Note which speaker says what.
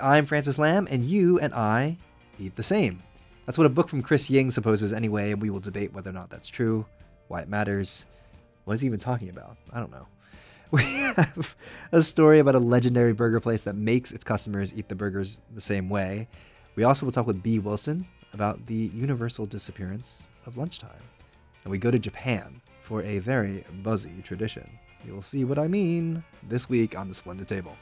Speaker 1: I'm Francis Lam, and you and I eat the same. That's what a book from Chris Ying supposes anyway, and we will debate whether or not that's true, why it matters. What is he even talking about? I don't know. We have a story about a legendary burger place that makes its customers eat the burgers the same way. We also will talk with Bee Wilson about the universal disappearance of lunchtime. And we go to Japan for a very buzzy tradition. You will see what I mean this week on the Splendid Table.